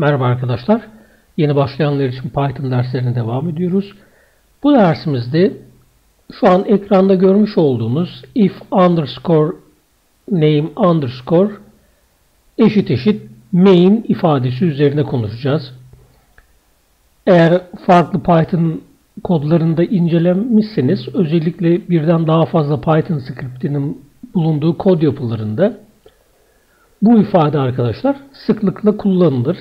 Merhaba arkadaşlar. Yeni başlayanlar için Python derslerine devam ediyoruz. Bu dersimizde şu an ekranda görmüş olduğunuz if underscore name underscore eşit eşit main ifadesi üzerine konuşacağız. Eğer farklı Python kodlarında incelemişseniz özellikle birden daha fazla Python scriptinin bulunduğu kod yapılarında bu ifade arkadaşlar sıklıkla kullanılır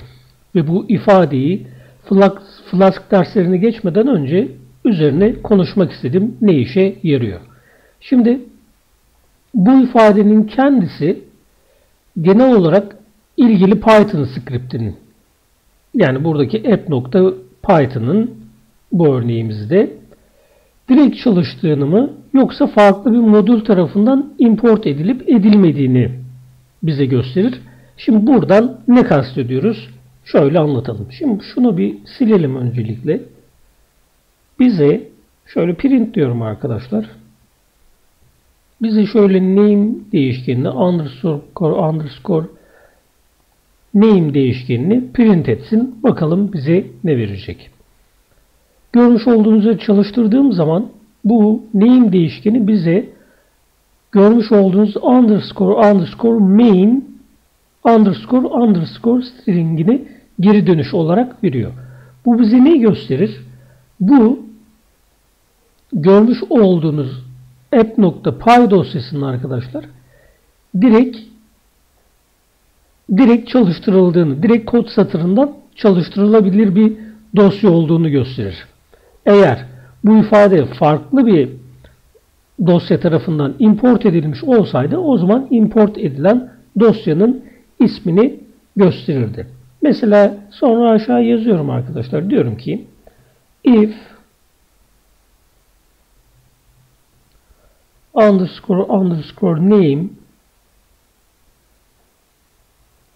ve bu ifadeyi Flask, derslerini geçmeden önce üzerine konuşmak istedim. Ne işe yarıyor? Şimdi bu ifadenin kendisi genel olarak ilgili Python scriptinin yani buradaki app.python'ın bu örneğimizde direkt çalıştığını mı yoksa farklı bir modül tarafından import edilip edilmediğini bize gösterir. Şimdi buradan ne kastediyoruz? Şöyle anlatalım. Şimdi şunu bir silelim öncelikle. Bize şöyle print diyorum arkadaşlar. Bize şöyle name değişkenini underscore underscore name değişkenini print etsin. Bakalım bize ne verecek. Görmüş olduğunuzda çalıştırdığım zaman bu name değişkeni bize görmüş olduğunuz underscore underscore main underscore underscore stringini geri dönüş olarak veriyor. Bu bize neyi gösterir? Bu görmüş olduğunuz app.py dosyasının arkadaşlar direkt direkt çalıştırıldığını, direkt kod satırından çalıştırılabilir bir dosya olduğunu gösterir. Eğer bu ifade farklı bir dosya tarafından import edilmiş olsaydı o zaman import edilen dosyanın ismini gösterirdi. Mesela sonra aşağı yazıyorum arkadaşlar. Diyorum ki if underscore underscore name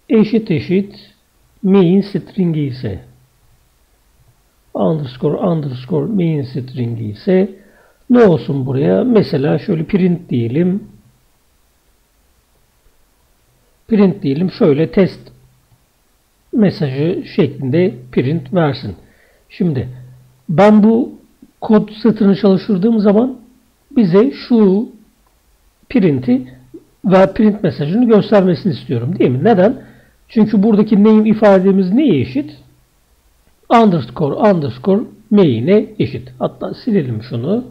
eşit eşit main string ise underscore underscore main string ise ne olsun buraya? Mesela şöyle print diyelim. Print diyelim. Şöyle test mesajı şeklinde print versin. Şimdi ben bu kod satırını çalıştırdığım zaman bize şu print'i ve print mesajını göstermesini istiyorum. Değil mi? Neden? Çünkü buradaki name ifademiz neye eşit? underscore underscore main'e eşit. Hatta silelim şunu.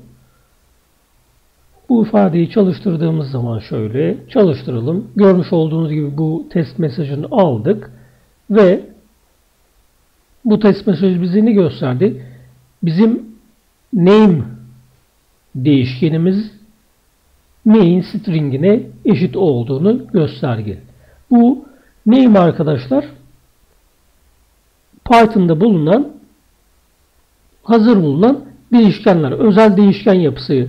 Bu ifadeyi çalıştırdığımız zaman şöyle çalıştıralım. Görmüş olduğunuz gibi bu test mesajını aldık ve bu test mesajı bize ne gösterdi? Bizim name değişkenimiz main stringine eşit olduğunu gösterge. Bu name arkadaşlar Python'da bulunan hazır bulunan değişkenler, özel değişken yapısı.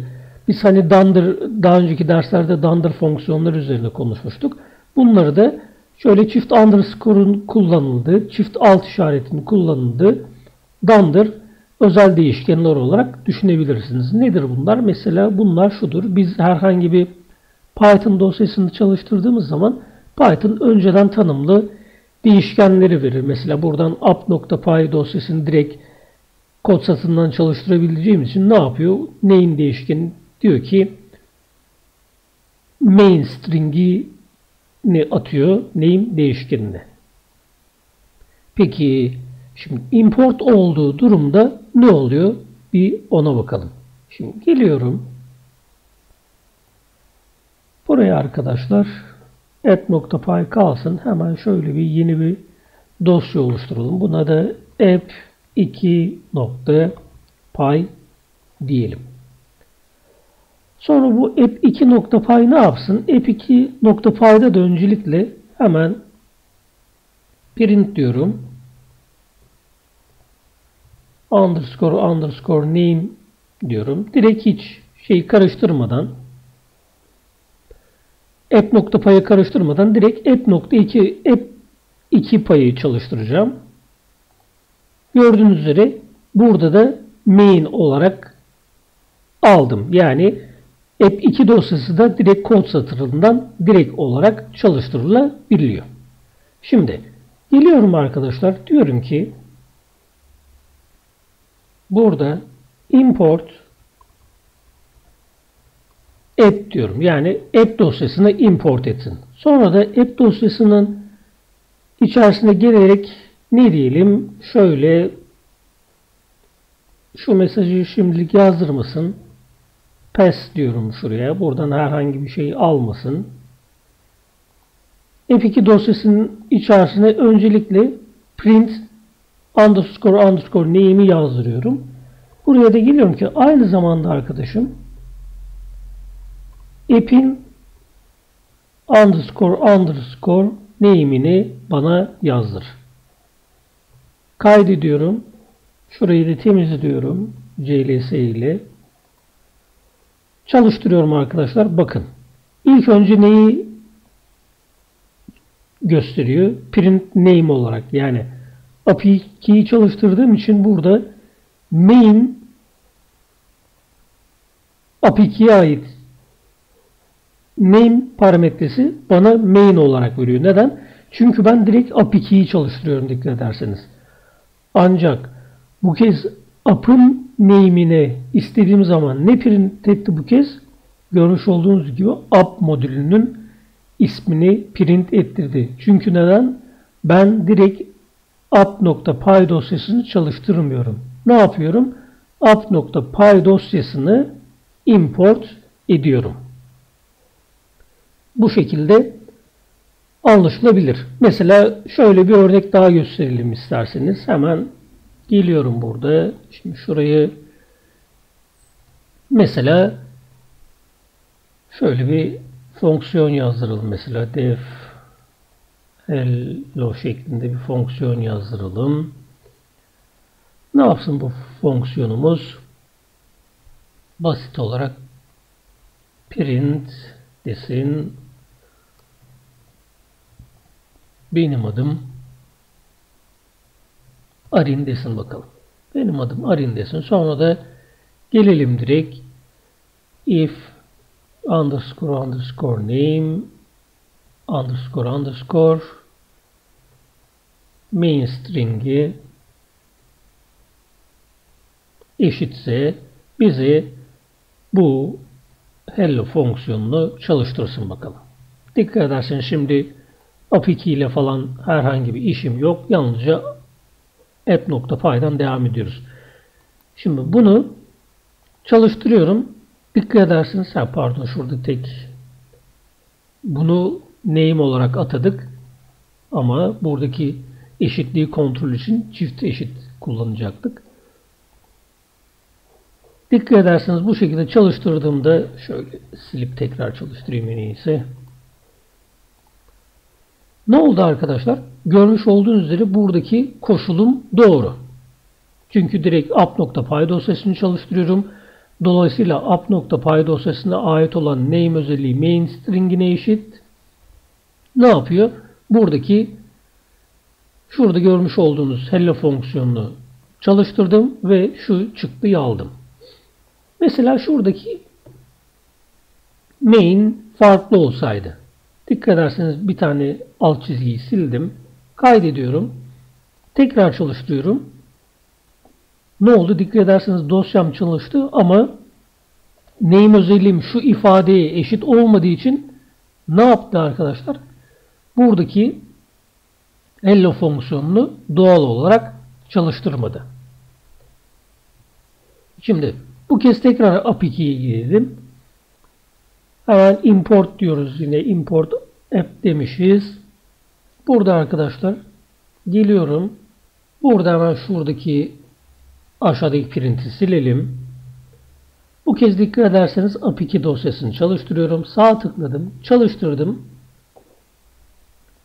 Biz hani Dunder, daha önceki derslerde Dunder fonksiyonları üzerinde konuşmuştuk. Bunları da şöyle çift underscore'un kullanıldığı, çift alt işaretinin kullanıldığı Dunder özel değişkenler olarak düşünebilirsiniz. Nedir bunlar? Mesela bunlar şudur. Biz herhangi bir Python dosyasını çalıştırdığımız zaman Python önceden tanımlı değişkenleri verir. Mesela buradan app.py dosyasını direkt kod satından çalıştırabileceğim için ne yapıyor? Neyin değişkeni? Diyor ki main string'i ne atıyor? Name değişkenine. Peki şimdi import olduğu durumda ne oluyor? Bir ona bakalım. Şimdi geliyorum. Buraya arkadaşlar app.py kalsın. Hemen şöyle bir yeni bir dosya oluşturalım. Buna da app2.py diyelim. Sonra bu app2.py ne yapsın? app2.py'da da öncelikle hemen print diyorum. Underscore underscore name diyorum. Direkt hiç şeyi karıştırmadan app nokta payı karıştırmadan direkt app nokta 2 app 2 payı çalıştıracağım. Gördüğünüz üzere burada da main olarak aldım. Yani app 2 dosyası da direkt kod satırından direkt olarak çalıştırılabiliyor. Şimdi Geliyorum arkadaşlar. Diyorum ki burada import app diyorum. Yani app dosyasını import etsin. Sonra da app dosyasının içerisine gelerek ne diyelim? Şöyle şu mesajı şimdilik yazdırmasın. Pass diyorum şuraya. Buradan herhangi bir şey almasın. F2 dosyasının içerisine öncelikle print underscore underscore name'i yazdırıyorum. Buraya da geliyorum ki aynı zamanda arkadaşım app'in underscore underscore name'ini bana yazdır. Kaydediyorum. Şurayı da temizliyorum. CLS ile. Çalıştırıyorum arkadaşlar. Bakın. İlk önce neyi gösteriyor? Print name olarak. Yani API çalıştırdığım için burada main API ait name parametresi bana main olarak veriyor. Neden? Çünkü ben direkt API çalıştırıyorum dikkat ederseniz. Ancak bu kez app'ın name'ine istediğim zaman ne print etti bu kez? Görmüş olduğunuz gibi app modülünün ismini print ettirdi. Çünkü neden? Ben direkt app.py dosyasını çalıştırmıyorum. Ne yapıyorum? app.py dosyasını import ediyorum. Bu şekilde anlaşılabilir. Mesela şöyle bir örnek daha gösterelim isterseniz. Hemen geliyorum burada. Şimdi şurayı mesela şöyle bir fonksiyon yazdıralım. Mesela def hello şeklinde bir fonksiyon yazdıralım. Ne yapsın bu fonksiyonumuz? Basit olarak print desin benim adım Arin desin bakalım. Benim adım Arin desin. Sonra da gelelim direkt if underscore underscore name underscore underscore main string'i eşitse bizi bu hello fonksiyonunu çalıştırsın bakalım. Dikkat ederseniz şimdi API ile falan herhangi bir işim yok. Yalnızca app.py'dan devam ediyoruz. Şimdi bunu çalıştırıyorum. Dikkat edersiniz. Ha, pardon şurada tek bunu name olarak atadık. Ama buradaki eşitliği kontrol için çift eşit kullanacaktık. Dikkat ederseniz bu şekilde çalıştırdığımda şöyle silip tekrar çalıştırayım en iyisi. Ne oldu arkadaşlar? Görmüş olduğunuz üzere buradaki koşulum doğru. Çünkü direkt app.py dosyasını çalıştırıyorum. Dolayısıyla app.py dosyasına ait olan name özelliği main string'ine eşit. Ne yapıyor? Buradaki şurada görmüş olduğunuz hello fonksiyonunu çalıştırdım ve şu çıktıyı aldım. Mesela şuradaki main farklı olsaydı. Dikkat ederseniz bir tane alt çizgiyi sildim. Kaydediyorum. Tekrar çalıştırıyorum. Ne oldu? Dikkat ederseniz dosyam çalıştı ama name özelliğim şu ifadeye eşit olmadığı için ne yaptı arkadaşlar? Buradaki hello fonksiyonunu doğal olarak çalıştırmadı. Şimdi bu kez tekrar app2'ye girelim. Hemen import diyoruz yine. Import app demişiz. Burada arkadaşlar geliyorum. Burada hemen şuradaki aşağıdaki print'i silelim. Bu kez dikkat ederseniz app2 dosyasını çalıştırıyorum. Sağ tıkladım. Çalıştırdım.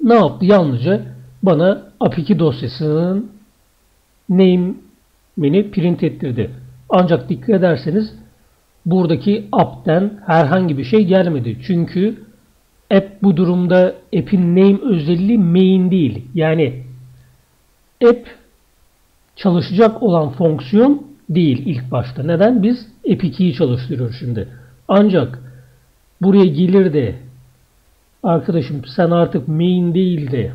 Ne yaptı? Yalnızca bana app2 dosyasının name'ini print ettirdi. Ancak dikkat ederseniz buradaki app'ten herhangi bir şey gelmedi. Çünkü app bu durumda app'in name özelliği main değil. Yani app çalışacak olan fonksiyon değil ilk başta. Neden? Biz app2'yi çalıştırıyoruz şimdi. Ancak buraya gelir de arkadaşım sen artık main değil de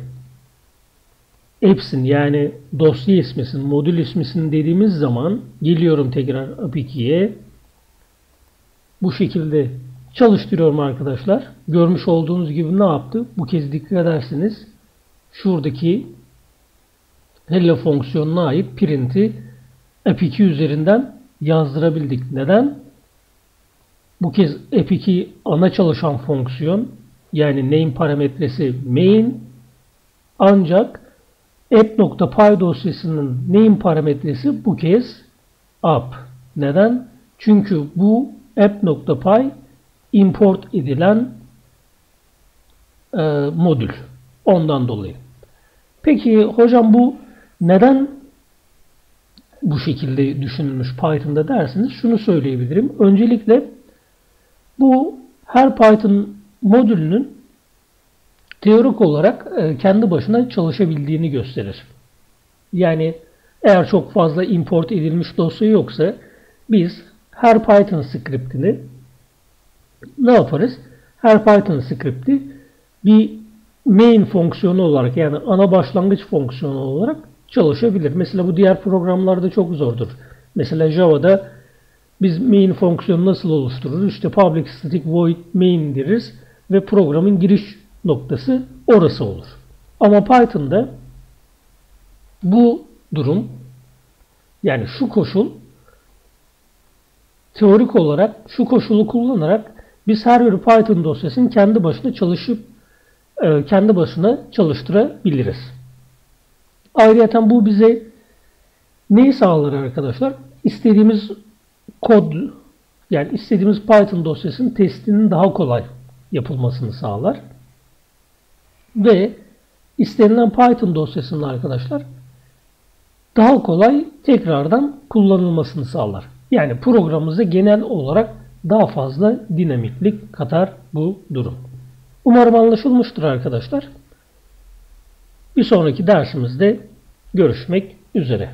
apps'in yani dosya ismisin, modül ismisin dediğimiz zaman geliyorum tekrar app2'ye. Bu şekilde çalıştırıyorum arkadaşlar. Görmüş olduğunuz gibi ne yaptı? Bu kez dikkat ederseniz şuradaki hello fonksiyonuna ait print'i app2 üzerinden yazdırabildik. Neden? Bu kez app2 ana çalışan fonksiyon yani name parametresi main ancak app.py dosyasının name parametresi bu kez app. Neden? Çünkü bu app.py import edilen e, modül. Ondan dolayı. Peki hocam bu neden bu şekilde düşünülmüş Python'da dersiniz? Şunu söyleyebilirim. Öncelikle bu her Python modülünün teorik olarak e, kendi başına çalışabildiğini gösterir. Yani eğer çok fazla import edilmiş dosya yoksa biz her Python scriptini ne yaparız? Her Python scripti bir main fonksiyonu olarak yani ana başlangıç fonksiyonu olarak çalışabilir. Mesela bu diğer programlarda çok zordur. Mesela Java'da biz main fonksiyonu nasıl oluştururuz? İşte public static void main deriz ve programın giriş noktası orası olur. Ama Python'da bu durum yani şu koşul teorik olarak şu koşulu kullanarak biz her bir Python dosyasını kendi başına çalışıp e, kendi başına çalıştırabiliriz. Ayrıca bu bize neyi sağlar arkadaşlar? İstediğimiz kod yani istediğimiz Python dosyasının testinin daha kolay yapılmasını sağlar. Ve istenilen Python dosyasının arkadaşlar daha kolay tekrardan kullanılmasını sağlar. Yani programımıza genel olarak daha fazla dinamiklik katar bu durum. Umarım anlaşılmıştır arkadaşlar. Bir sonraki dersimizde görüşmek üzere.